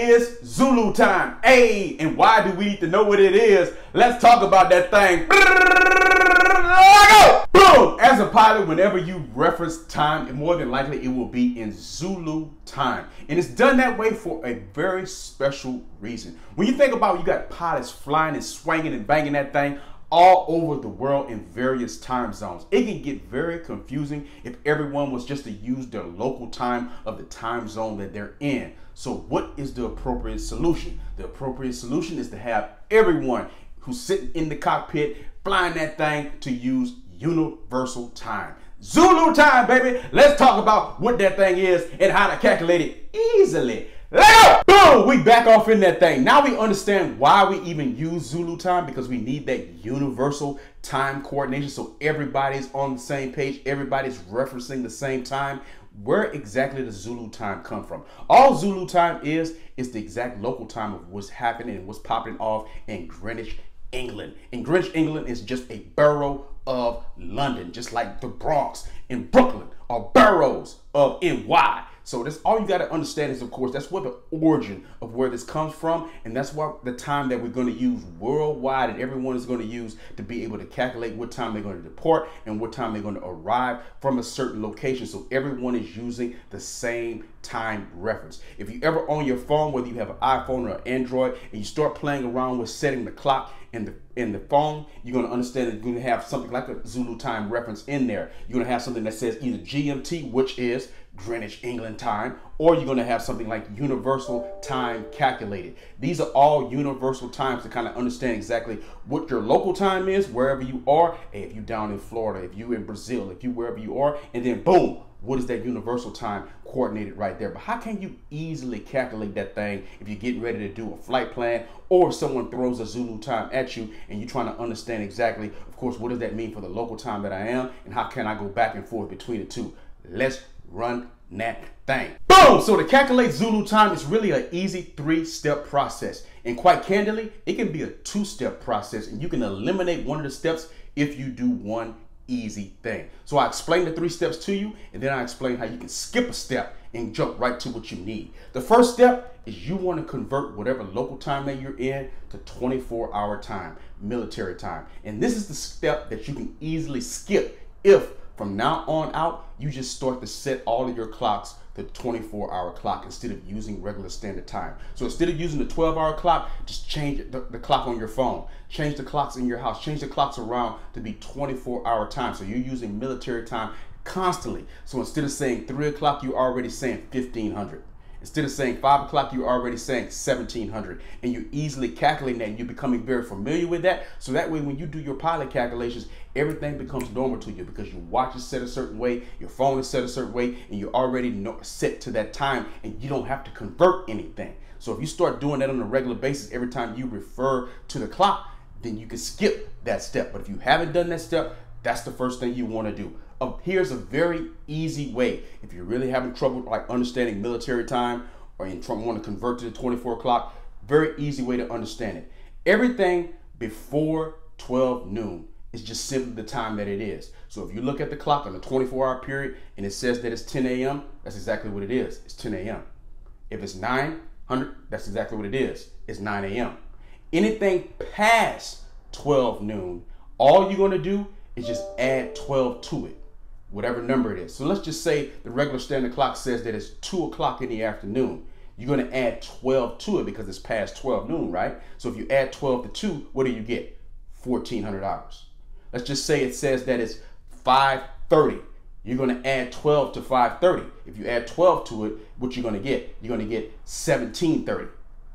is Zulu time? Hey, and why do we need to know what it is? Let's talk about that thing. Boom! As a pilot, whenever you reference time, more than likely it will be in Zulu time. And it's done that way for a very special reason. When you think about it, you got pilots flying and swinging and banging that thing all over the world in various time zones. It can get very confusing if everyone was just to use their local time of the time zone that they're in. So what is the appropriate solution? The appropriate solution is to have everyone who's sitting in the cockpit flying that thing to use universal time. Zulu time, baby. Let's talk about what that thing is and how to calculate it easily. Let go! Boom! We back off in that thing. Now we understand why we even use Zulu time because we need that universal time coordination so everybody's on the same page, everybody's referencing the same time. Where exactly does Zulu time come from? All Zulu time is is the exact local time of what's happening and what's popping off in Greenwich, England. And Greenwich, England is just a borough of London, just like the Bronx in Brooklyn are boroughs of NY. So that's all you got to understand is, of course, that's where the origin of where this comes from, and that's what the time that we're going to use worldwide, and everyone is going to use to be able to calculate what time they're going to depart and what time they're going to arrive from a certain location. So everyone is using the same time reference. If you ever on your phone, whether you have an iPhone or an Android, and you start playing around with setting the clock in the in the phone, you're going to understand that you're going to have something like a Zulu time reference in there. You're going to have something that says either GMT, which is Greenwich, England time, or you're going to have something like universal time calculated. These are all universal times to kind of understand exactly what your local time is, wherever you are. Hey, if you're down in Florida, if you're in Brazil, if you wherever you are, and then boom, what is that universal time coordinated right there? But how can you easily calculate that thing if you're getting ready to do a flight plan or someone throws a Zulu time at you and you're trying to understand exactly, of course, what does that mean for the local time that I am and how can I go back and forth between the two? Let's run that thing. Boom! So to calculate Zulu time is really an easy three-step process. And quite candidly, it can be a two-step process and you can eliminate one of the steps if you do one easy thing. So I explain the three steps to you and then I explain how you can skip a step and jump right to what you need. The first step is you want to convert whatever local time that you're in to 24 hour time, military time. And this is the step that you can easily skip if from now on out, you just start to set all of your clocks to 24 hour clock instead of using regular standard time. So instead of using the 12 hour clock, just change the, the, clock on your phone. Change the clocks in your house. Change the clocks around to be 24 hour time. So you're using military time constantly. So instead of saying 3 o'clock, you're already saying 1500. Instead of saying 5 o'clock, you're already saying 1700. And you're easily calculating that and you're becoming very familiar with that. So that way, when you do your pilot calculations, everything becomes normal to you because your watch is set a certain way, your phone is set a certain way, and you're already set to that time and you don't have to convert anything. So if you start doing that on a regular basis every time you refer to the clock, then you can skip that step. But if you haven't done that step, that's the first thing you want to do. Here's a very easy way. If you're really having trouble like understanding military time or you want to convert to the 24 o'clock, very easy way to understand it. Everything before 12 noon is just simply the time that it is. So if you look at the clock on the 24 hour period and it says that it's 10 a.m., that's exactly what it is. It's 10 a.m. If it's 900, that's exactly what it is. It's 9 a.m. Anything past 12 noon, all you're going to do is just add 12 to it, whatever number it is. So let's just say the regular standard clock says that it's 2 o'clock in the afternoon. You're going to add 12 to it because it's past 12 noon, right? So if you add 12 to 2, what do you get? $1,400. Let's just say it says that it's 530. You're going to add 12 to 530. If you add 12 to it, what you're going to get? You're going to get 1730.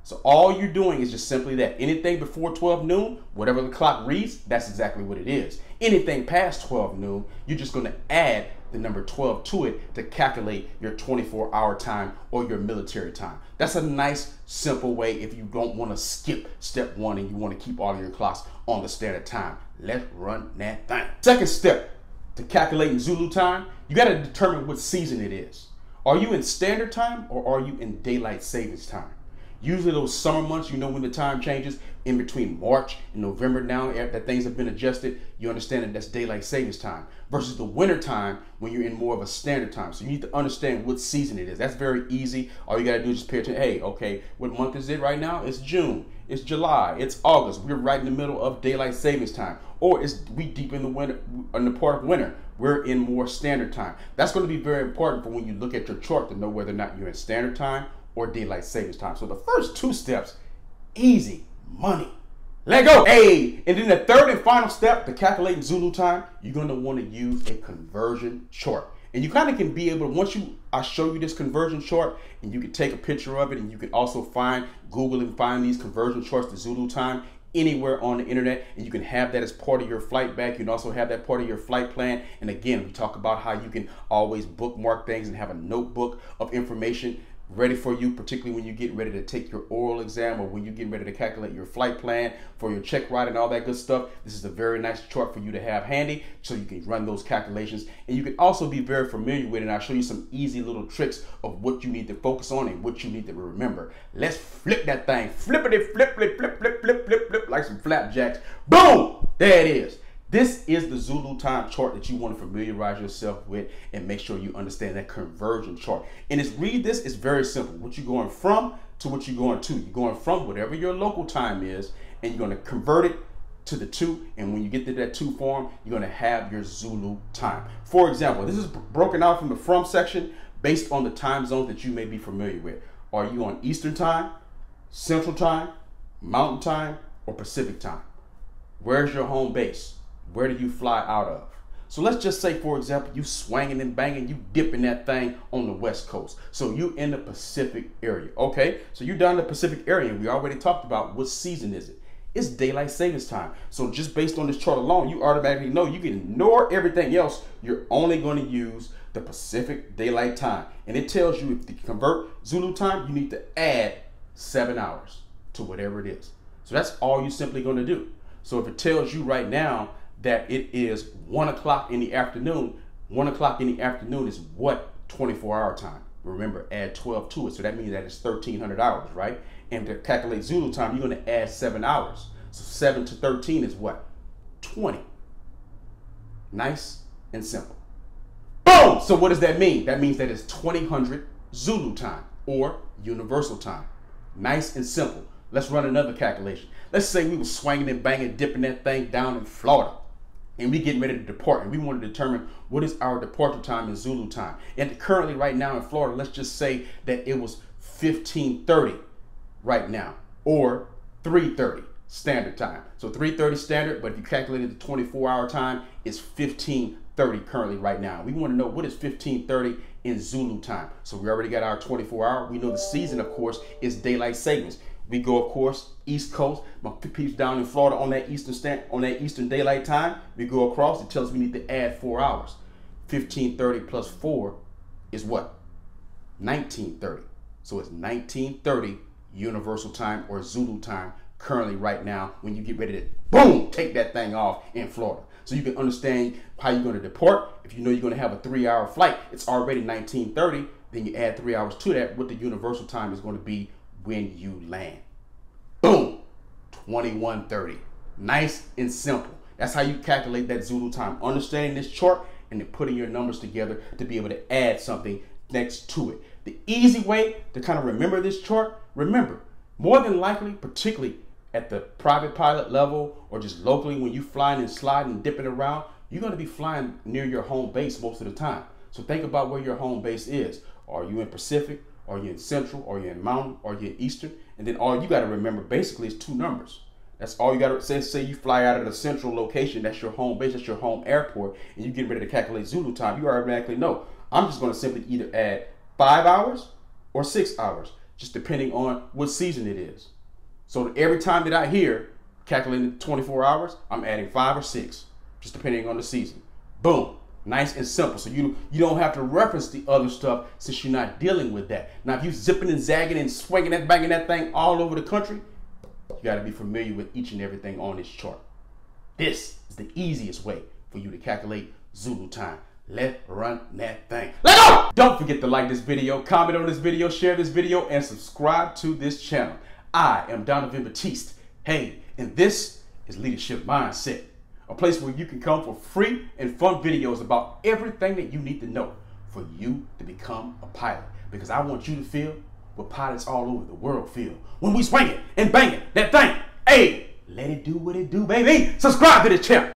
So all you're doing is just simply that. Anything before 12 noon, whatever the clock reads, that's exactly what it is. Anything past 12 noon, you're just going to add the number 12 to it to calculate your 24 hour time or your military time. That's a nice, simple way if you don't want to skip step one and you want to keep all of your clocks on the standard time. Let's run that thing. Second step to calculating Zulu time, you got to determine what season it is. Are you in standard time or are you in daylight savings time? Usually those summer months, you know when the time changes, in between March and November now eh, that things have been adjusted, you understand that that's daylight savings time versus the winter time when you're in more of a standard time. So you need to understand what season it is. That's very easy. All you gotta do is just pay attention. Hey, okay, what month is it right now? It's June. It's July. It's August. We're right in the middle of daylight savings time. Or it's we deep in the winter in the part of winter. We're in more standard time. That's going to be very important for when you look at your chart to know whether or not you're in standard time or daylight savings time. So the first two steps, easy money. Let go. Hey, and then the third and final step to calculating Zulu time, you're gonna want to use a conversion chart. And you kind of can be able to, once you I show you this conversion chart and you can take a picture of it and you can also find Google and find these conversion charts to Zulu time anywhere on the internet and you can have that as part of your flight bag You can also have that part of your flight plan. And again, we talk about how you can always bookmark things and have a notebook of information ready for you, particularly when you get ready to take your oral exam or when you're getting ready to calculate your flight plan for your check ride and all that good stuff. This is a very nice chart for you to have handy so you can run those calculations. And you can also be very familiar with it. And I'll show you some easy little tricks of what you need to focus on and what you need to remember. Let's flip that thing. Flippity, flip, flip, flip, flip, flip, flip, flip, like some flapjacks. Boom! There it is. This is the Zulu time chart that you want to familiarize yourself with and make sure you understand that conversion chart. And it's read this, it's very simple. What you're going from to what you're going to. You're going from whatever your local time is, and you're going to convert it to the two. And when you get to that two form, you're going to have your Zulu time. For example, this is broken out from the from section based on the time zones that you may be familiar with. Are you on Eastern time, Central time, Mountain time, or Pacific time? Where's your home base? Where do you fly out of? So let's just say, for example, you swinging and banging, you dipping that thing on the West Coast. So you in the Pacific area. Okay, so you're down in the Pacific area, and we already talked about what season is it. It's daylight savings time. So just based on this chart alone, you automatically know you can ignore everything else. You're only going to use the Pacific daylight time. And it tells you if you convert Zulu time, you need to add seven hours to whatever it is. So that's all you're simply going to do. So if it tells you right now that it is one o'clock in the afternoon. One o'clock in the afternoon is what 24 hour time. Remember, add 12 to it. So that means that it's 1300 hours, right? And to calculate Zulu time, you're going to add seven hours. So 7 to 13 is what? 20. Nice and simple. Boom! So what does that mean? That means that it's 2000 Zulu time or universal time. Nice and simple. Let's run another calculation. Let's say we were swinging and banging, dipping that thing down in Florida and we getting ready to depart and we want to determine what is our departure time in Zulu time. And currently right now in Florida, let's just say that it was 1530 right now or 330 standard time. So 330 standard, but if you calculated the 24 hour time, it's 1530 currently right now. We want to know what is 1530 in Zulu time. So we already got our 24 hour. We know the season, of course, is daylight savings. We go, of course, East Coast. My peeps down in Florida on that Eastern stand, on that Eastern Daylight Time. We go across. It tells us we need to add four hours. 1530 plus four is what? 1930. So it's 1930 Universal Time or Zulu Time currently right now when you get ready to boom take that thing off in Florida. So you can understand how you're going to depart. If you know you're going to have a three-hour flight, it's already 1930. Then you add three hours to that. What the universal time is going to be when you land. Boom, 2130. Nice and simple. That's how you calculate that Zulu time. Understanding this chart and then putting your numbers together to be able to add something next to it. The easy way to kind of remember this chart, remember, more than likely, particularly at the private pilot level or just locally when you're flying and sliding and dipping around, you're going to be flying near your home base most of the time. So think about where your home base is. Are you in Pacific? Are you in Central? Are you in Mountain? Are you in Eastern? And then all you got to remember basically is two numbers. That's all you got to say. Say you fly out of the central location, that's your home base, that's your home airport, and you get ready to calculate Zulu time. You automatically know. I'm just going to simply either add five hours or six hours, just depending on what season it is. So every time that I hear calculating 24 hours, I'm adding five or six, just depending on the season. Boom. Nice and simple. So you you don't have to reference the other stuff since you're not dealing with that. Now, if you're zipping and zagging and swinging and banging that thing all over the country, you got to be familiar with each and everything on this chart. This is the easiest way for you to calculate Zulu time. Let's run that thing. Let go! Don't forget to like this video, comment on this video, share this video, and subscribe to this channel. I am Donovan Batiste. Hey, and this is Leadership Mindset, a place where you can come for free and fun videos about everything that you need to know for you to become a pilot. Because I want you to feel what pilots all over the world feel when we swing it and bang it, that thing. Hey, let it do what it do, baby. Subscribe to the channel.